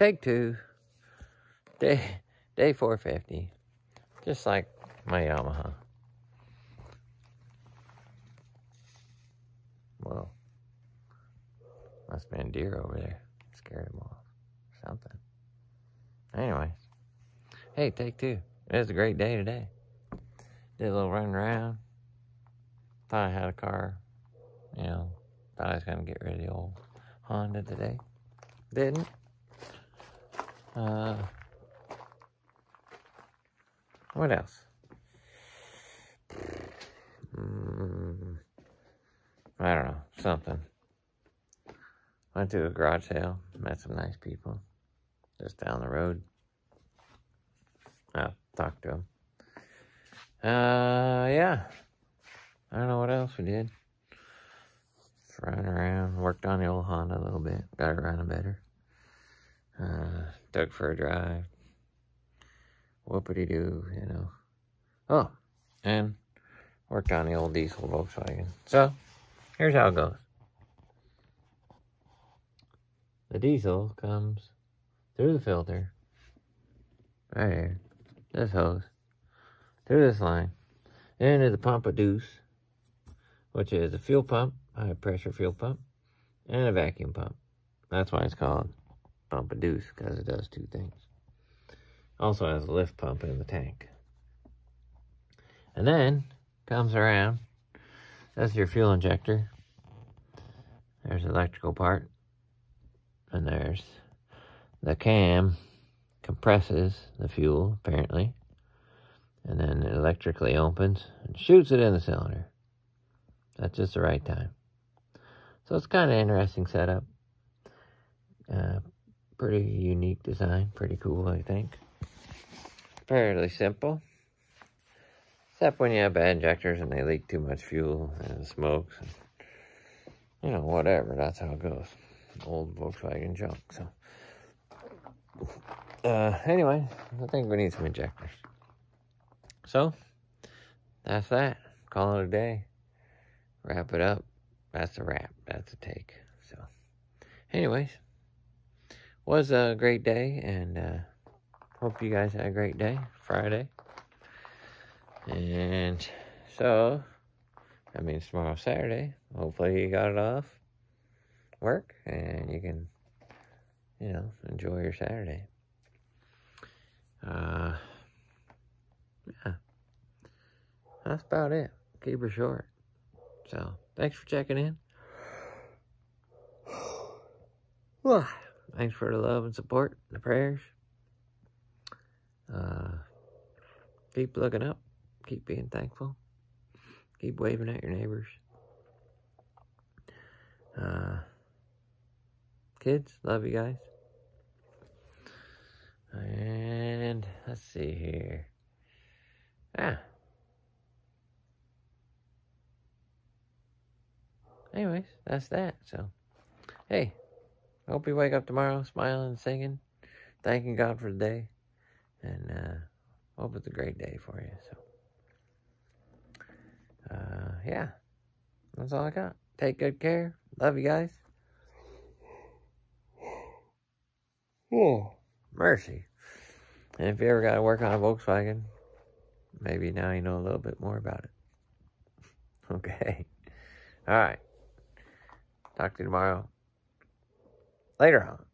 take two. Day, day 450. Just like my Yamaha. Whoa. Must have been deer over there. Scared him off. Something. Anyways. Hey, take two. It was a great day today. Did a little run around. Thought I had a car. You know, thought I was going to get rid of the old Honda today. Didn't. Uh, what else? Mm, I don't know. Something. Went to a garage sale. Met some nice people. Just down the road. I talked to them. Uh, yeah. I don't know what else we did. Just running around. Worked on the old Honda a little bit. Got it running better. Took for a drive. Whoopity doo, you know. Oh, and worked on the old diesel Volkswagen. So, here's how it goes. The diesel comes through the filter, right here, this hose, through this line, into the pump a deuce, which is a fuel pump, high pressure fuel pump, and a vacuum pump. That's why it's called pump a deuce, because it does two things. Also has a lift pump in the tank. And then comes around. That's your fuel injector. There's the electrical part. And there's the cam compresses the fuel, apparently. And then it electrically opens and shoots it in the cylinder. That's just the right time. So it's kind of interesting setup. Uh, pretty unique design. Pretty cool, I think fairly simple. Except when you have bad injectors and they leak too much fuel and smokes. And, you know, whatever. That's how it goes. Old Volkswagen junk. So, uh, anyway, I think we need some injectors. So, that's that. Call it a day. Wrap it up. That's a wrap. That's a take. So, anyways, was a great day and, uh, Hope you guys had a great day, Friday. And so, that means tomorrow, Saturday. Hopefully, you got it off work and you can, you know, enjoy your Saturday. Uh, yeah, that's about it. Keep her short. So, thanks for checking in. Thanks for the love and support, and the prayers. Uh, keep looking up. Keep being thankful. Keep waving at your neighbors. Uh, kids, love you guys. And let's see here. Ah. Anyways, that's that. So, hey, hope you wake up tomorrow smiling and singing, thanking God for the day. And uh, hope it's a great day for you. So, uh, yeah, that's all I got. Take good care. Love you guys. Oh, mercy. And if you ever got to work on a Volkswagen, maybe now you know a little bit more about it. Okay. All right. Talk to you tomorrow. Later on.